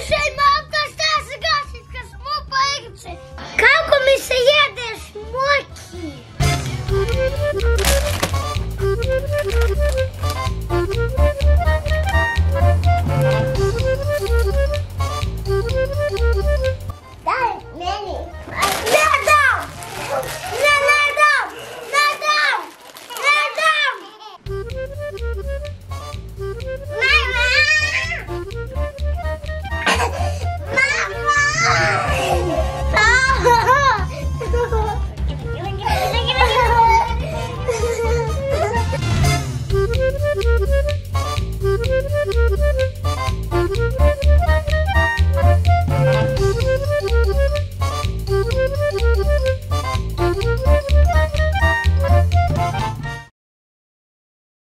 više imam da šta se gasit kad smo pa igrice. Kako mi se jede moki? Daj meni. Ne dam! Ne, ne!